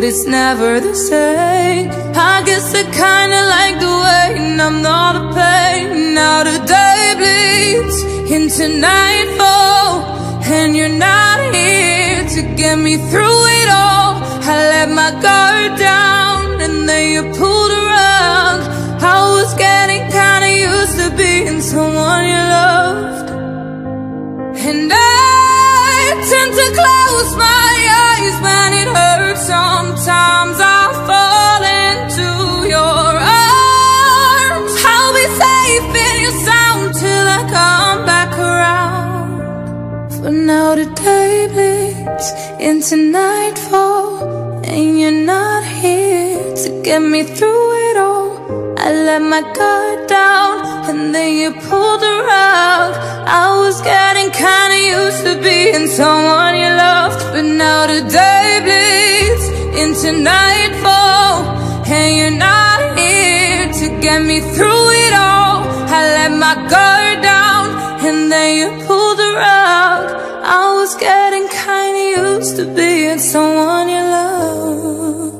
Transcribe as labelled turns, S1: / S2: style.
S1: but it's never the same. I guess I kinda like the way I'm not a pain. Now the day bleeds into nightfall, and you're not here to get me through it all. I let my guard down, and then you pulled a rug. I was getting into nightfall, and you're not here to get me through it all. I let my guard down, and then you pulled rug. I was getting kinda used to being someone you loved, but now the day bleeds into nightfall, and you're not here to get me through it all. I let my guard down, and then you pulled rug. I was getting kinda used to being someone you love.